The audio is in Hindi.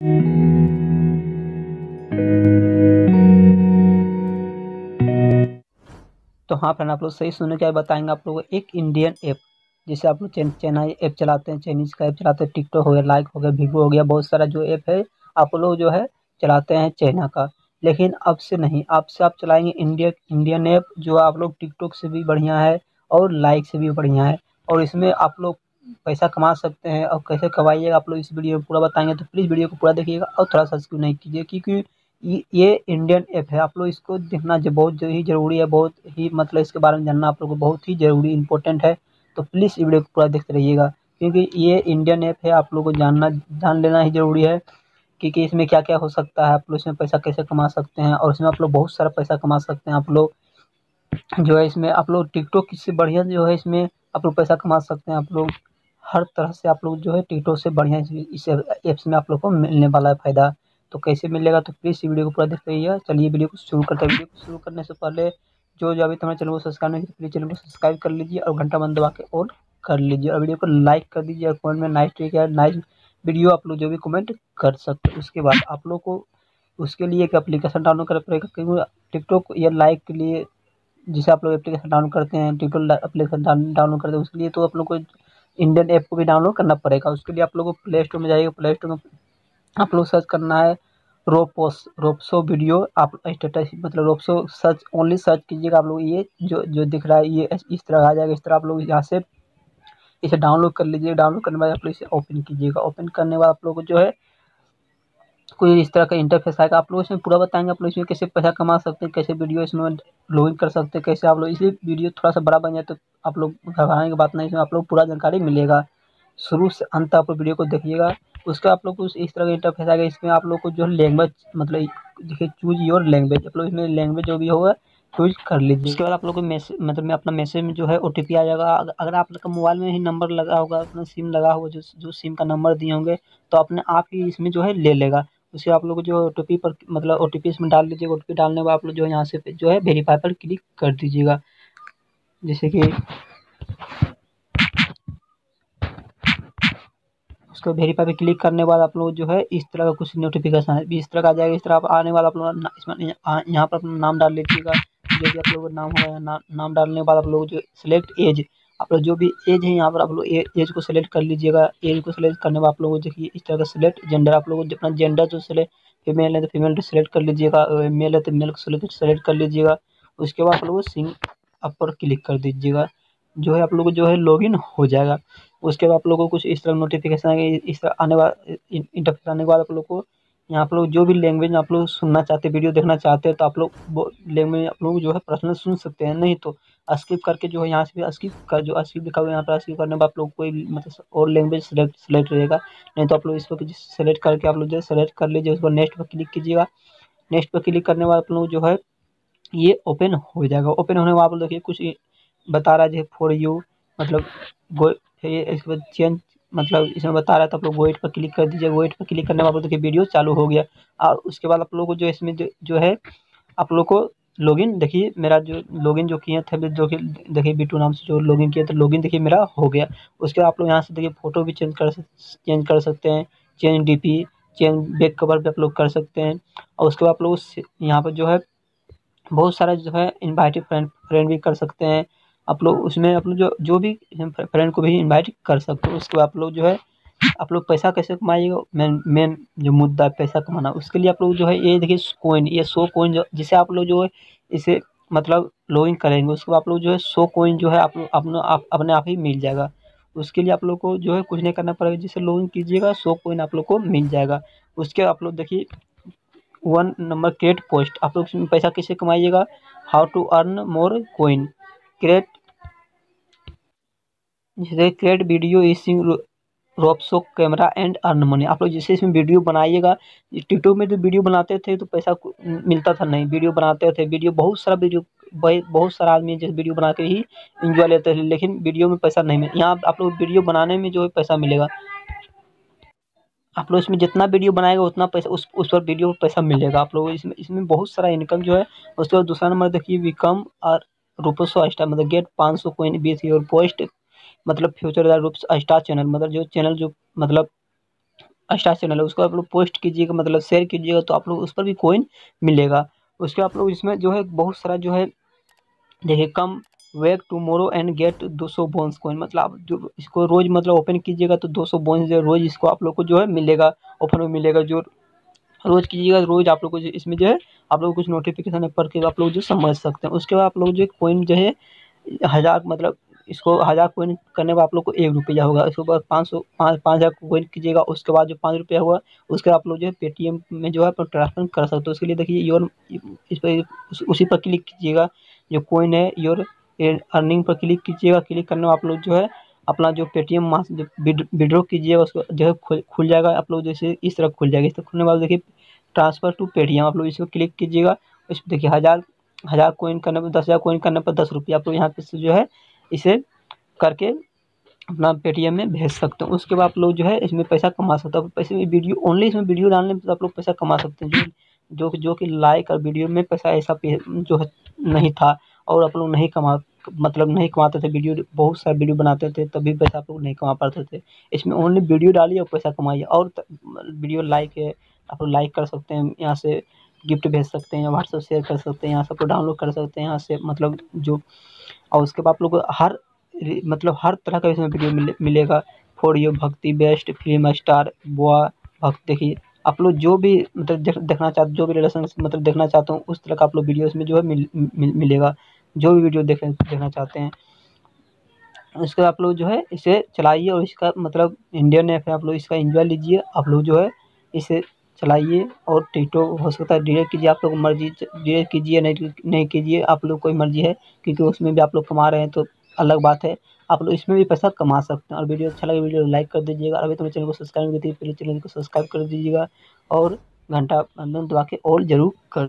तो हाँ फ्रेंड, आप लोग सही सुनने क्या? बताएँगे आप लोगों को एक इंडियन ऐप जैसे आप लोग चाइना ऐप चलाते हैं चाइनीज़ का ऐप चलाते हैं टिकटॉक हो गया लाइक हो गया वीवो हो गया, बहुत सारा जो ऐप है, आप लोग जो है चलाते हैं चाइना का। लेकिन अब से नहीं, अब से आप चलाएँगे इंडिया इंडियन ऐप जो आप लोग टिकटॉक से भी बढ़िया है और लाइक से भी बढ़िया है। और इसमें आप लोग पैसा कमा सकते हैं और कैसे कमाइएगा, आप लोग इस वीडियो में पूरा बताएँगे तो प्लीज़ वीडियो को पूरा देखिएगा और थोड़ा सा स्क्यू नहीं कीजिए, क्योंकि ये इंडियन ऐप है। आप लोग इसको देखना जो, बहुत ही ज़रूरी है, बहुत ही मतलब इसके बारे में जानना आप लोग को बहुत ही ज़रूरी इंपॉर्टेंट है। तो प्लीज़ इस वीडियो को पूरा देखते रहिएगा, क्योंकि ये इंडियन ऐप है, आप लोग को जानना, जान लेना ही ज़रूरी है क्योंकि इसमें क्या क्या हो सकता है। आप लोग इसमें पैसा कैसे कमा सकते हैं और इसमें आप लोग बहुत सारा पैसा कमा सकते हैं। आप लोग जो है इसमें, आप लोग टिकटॉक से बढ़िया जो है इसमें आप लोग पैसा कमा सकते हैं। आप लोग हर तरह से आप लोग जो है टिकटॉक से बढ़िया इस ऐप्स में आप लोग को मिलने वाला है फ़ायदा। तो कैसे मिलेगा तो प्लीज़ वीडियो को पूरा देख रहिए चलिए वीडियो को शुरू करते हैं। वीडियो को शुरू करने से पहले जो जो अभी तुम्हारे चैनल को सब्सक्राइब नहीं प्लीज़ चैनल को सब्सक्राइब कर लीजिए और घंटा बंद दबा के और कर लीजिए। और वीडियो को लाइक कर दीजिए और कमेंट में नाइस ट्रिक है नाइस वीडियो आप लोग जो भी कमेंट कर सकते हैं। उसके बाद आप लोग को उसके लिए एक एप्लीकेशन डाउनलोड करना पड़ेगा क्योंकि टिकटॉक या लाइक के लिए जिसे आप लोग एप्लीकेशन डाउनलोड करते हैं टिकटॉक एप्लीकेशन डाउनलोड करते हैं, उसके लिए तो आप लोग को इंडियन ऐप को भी डाउनलोड करना पड़ेगा। उसके लिए आप लोगों को प्ले स्टोर में जाइएगा। प्ले स्टोर में आप लोग सर्च करना है रोपोस रोपसो वीडियो आप स्टेटस मतलब रोपसो सर्च ओनली सर्च कीजिएगा आप लोग। ये जो जो दिख रहा है, ये इस तरह आ जाएगा। इस तरह आप लोग यहाँ से इसे डाउनलोड कर लीजिए डाउनलोड करने के बाद आप लोग इसे ओपन कीजिएगा। ओपन करने के बाद आप लोग को जो है कोई इस तरह का इंटरफेस आएगा आप लोग इसमें पूरा बताएँगे आप लोग इसमें कैसे पैसा कमा सकते हैं कैसे वीडियो इसमें लॉगिन कर सकते हैं कैसे आप लोग इसलिए वीडियो थोड़ा सा बड़ा बन जाए तो आप लोग घबराने की बात नहीं इसमें आप लोग पूरा जानकारी मिलेगा शुरू से अंत आप लोग वीडियो को देखिएगा उसका आप लोग को इस तरह का इंटरफेस आएगा इसमें आप लोग को जो लैंग्वेज मतलब देखिए चूज़ योर लैंग्वेज आप लोग इसमें लैंग्वेज जो भी होगा चूज़ कर लीजिए उसके बाद आप लोग को मैसेज मतलब में अपना मैसेज में जो है ओटीपी आ जाएगा अगर आप लोग का मोबाइल में ही नंबर लगा होगा अपना सिम लगा होगा जो जो सिम का नंबर दिए होंगे तो अपने आप ही इसमें जो है ले लेगा उसके आप लोग को जो ओ पर मतलब ओ टी इसमें डाल दीजिएगा ओ डालने के बाद आप लोग जो है यहाँ से जो है वेरीफाई पर क्लिक कर दीजिएगा। जैसे कि उसको वेरीफाई पे क्लिक करने के बाद आप लोग जो है इस तरह का कुछ नोटिफिकेशन है। इस तरह का आ जाएगा इस तरह आप आने वाला आप लोग इसमें यहाँ पर अपना नाम डाल लीजिएगा। जो भी आप लोग नाम होगा ना, नाम डालने के बाद आप लोग जो सिलेक्ट एज आप लोग जो भी एज है, यहाँ पर आप लोग एज को सिलेक्ट कर लीजिएगा। एज को सिलेक्ट करने में आप लोग देखिए, इस तरह का सिलेक्ट जेंडर आप लोग अपना जेंडर जो सिलेक्ट फीमेल है तो फीमेल को सिलेक्ट कर लीजिएगा मेल है तो मेल को सिलेक्ट कर लीजिएगा। उसके बाद आप लोग सिंग अप पर क्लिक कर दीजिएगा। जो है आप लोग जो है लॉगिन हो जाएगा। उसके बाद आप लोगों को कुछ इस तरह नोटिफिकेशन आएँगे, इस तरह आने वाला इंटरफेस आने के बाद आप लोग को यहाँ आप लोग जो भी लैंग्वेज आप लोग सुनना चाहते वीडियो देखना चाहते हैं तो आप लोग लैंग्वेज आप लोग जो है पर्सनल सुन सकते हैं। नहीं तो स्किप करके जो है यहाँ से भी कर जो स्किप लिखा हुआ है यहाँ पर स्किप करने में आप लोग कोई मतलब और लैंग्वेज सेलेक्ट सेलेक्ट रहेगा। नहीं तो आप लोग इस पर सेलेक्ट करके आप लोग जो है सेलेक्ट कर लीजिए उसको नेक्स्ट पर क्लिक कीजिएगा। नेक्स्ट पर क्लिक करने के बाद आप लोग जो है ये ओपन हो जाएगा। ओपन होने के आप लोग देखिए कुछ बता रहा है फॉर यू मतलब ये इसके बाद चेंज मतलब इसमें बता रहा था आप लोग वेट पर क्लिक कर दीजिए। वेट पर क्लिक करने के बाद देखिए वीडियो चालू हो गया। और उसके बाद आप लोग को जो इसमें जो, जो है आप लोग को लॉगिन देखिए मेरा जो लॉगिन जो किए थे, जो कि देखिए बी टू नाम से जो लॉगिन किया था लॉगिन देखिए मेरा हो गया। उसके बाद आप लोग यहाँ से देखिए फ़ोटो भी चेंज कर चेंज कर सकते हैं change D P change back cover भी आप लोग कर सकते हैं। और उसके बाद आप लोग यहाँ पर जो है, बहुत सारा जो है इन्वाइटेड फ्रेंड फ्रेंड भी कर सकते हैं। आप लोग उसमें आप लोग जो जो भी फ्रेंड को भी इन्वाइट कर सकते हो। उसके बाद आप लोग जो है आप लोग पैसा कैसे कमाइएगा? मेन मेन जो मुद्दा है पैसा कमाना, उसके लिए आप लोग जो है, ये देखिए कोइन ये सो कोइन जो, जिसे आप लोग जो है, इसे मतलब लॉगिन करेंगे, उसके आप लोग जो है, सो कोइन जो है, आप अपना, आप, अपने आप ही मिल जाएगा। उसके लिए आप लोग को जो है, कुछ नहीं करना पड़ेगा, जिसे लॉगिन कीजिएगा, सो कोइन आप लोग को मिल जाएगा। उसके आप लोग देखिए वन नंबर क्रिएट पोस्ट आप लोग पैसा कैसे कमाइएगा? How to earn more coin create जैसे create video Roposo camera and earn money आप लोग जैसे इसमें वीडियो बनाइएगा टिकटॉक में जो वीडियो बनाते थे तो पैसा मिलता था नहीं। वीडियो बनाते थे। वीडियो बहुत सारा वीडियो बहुत सारा आदमी जैसे वीडियो बना के ही इंजॉय लेते थे, लेकिन वीडियो में पैसा नहीं मिले यहाँ आप लोग वीडियो बनाने में जो है पैसा मिलेगा। आप लोग इसमें जितना वीडियो बनाएगा, उतना पैसा उस उस पर वीडियो पैसा मिलेगा। आप लोग इसमें इसमें बहुत सारा इनकम जो है, उसके बाद दूसरा नंबर देखिए विकम और रुपसो स्टार मतलब गेट पाँच सौ कोइन बीस योर पोस्ट मतलब फ्यूचर रूप स्टार चैनल मतलब जो चैनल जो मतलब स्टार चैनल है, उसको आप लोग पोस्ट कीजिएगा मतलब शेयर कीजिएगा तो आप लोग उस पर भी कोइन मिलेगा। उसके आप लोग इसमें जो है बहुत सारा जो है, देखिए come wake tomorrow and get दो सौ बोन्स कोइन मतलब आप जो इसको रोज़ मतलब ओपन कीजिएगा तो दो सौ बोन्स जो रोज़ इसको आप लोग को जो है मिलेगा ओपन में मिलेगा, जो रोज़ कीजिएगा, रोज़ आप लोग को इसमें जो है, आप लोग कुछ नोटिफिकेशन पढ़ के आप लोग जो समझ सकते हैं। उसके बाद आप लोग जो कोइन जो है, हज़ार मतलब इसको हज़ार कोइन करने पर आप लोग को एक रुपया होगा। उसके बाद पाँच सौ, पाँच पाँच हज़ार कोइन कीजिएगा। उसके बाद जो पाँच रुपया हुआ, उसके आप लोग जो है पेटीएम में जो है अपना ट्रांसफ़र कर सकते हो। उसके लिए देखिए योर इस पर उसी पर क्लिक कीजिएगा। जो कोइन है योर अर्निंग पर क्लिक कीजिएगा। क्लिक करने में आप लोग जो है अपना जो पेटीएम मास विड्रॉ कीजिएगा, उसको जो है खुल जाएगा। आप लोग जैसे इस तरह खुल जाएगा। इस तरह खुलने बाद देखिए ट्रांसफ़र टू पेटीएम आप लोग इसको क्लिक कीजिएगा। इस देखिए, हज़ार हज़ार कोइन करने पर, दस हज़ार कोइन करने पर दस रुपये। आप लोग यहाँ पे से जो है इसे करके अपना पेटीएम में भेज सकते हैं। उसके बाद आप लोग जो है इसमें पैसा कमा सकते हैं। पैसे में वीडियो ओनली इसमें वीडियो डालने में तो आप लोग पैसा कमा सकते हैं। जो जो कि लाइक और वीडियो में पैसा ऐसा जो है नहीं था और आप लोग नहीं कमा मतलब नहीं कमाते थे। वीडियो बहुत सारे वीडियो बनाते थे, तभी पैसा आप लोग नहीं कमा पाते थे। इसमें ओनली वीडियो डालिए और पैसा कमाइए। और वीडियो लाइक है, आप लोग लाइक कर सकते हैं। यहाँ से गिफ्ट भेज सकते हैं व्हाट्सएप शेयर कर सकते हैं, यहाँ से डाउनलोड कर सकते हैं। यहाँ से मतलब जो और उसके बाद आप लोग हर मतलब हर तरह का इसमें वीडियो मिले, मिलेगा। फॉर यू भक्ति बेस्ट फ़िल्म स्टार बुआ भक्त देखिए। आप लोग जो भी मतलब देखना चाहते जो भी रिलेशन मतलब देखना चाहते हो उस तरह का आप लोग वीडियो इसमें जो है मिल, मिल, मिलेगा। जो भी वीडियो देख देखना चाहते हैं। उसके आप लोग जो है इसे चलाइए और इसका मतलब इंडियन ऐप है आप लोग इसका इंजॉय लीजिए। आप लोग जो है इसे चलाइए और टिकटॉक हो सकता है डिलीट कीजिए, आप लोग मर्ज़ी डिलीट कीजिए, नहीं नहीं कीजिए, आप लोग कोई मर्ज़ी है, क्योंकि उसमें भी आप लोग कमा रहे हैं तो अलग बात है। आप लोग इसमें भी पैसा कमा सकते हैं और वीडियो अच्छा लगे वीडियो लाइक कर दीजिएगा अभी तो मेरे चैनल को सब्सक्राइब नहीं दीजिए पहले चैनल को सब्सक्राइब कर दीजिएगा और घंटा बंधन दबा के ऑल ज़रूर कर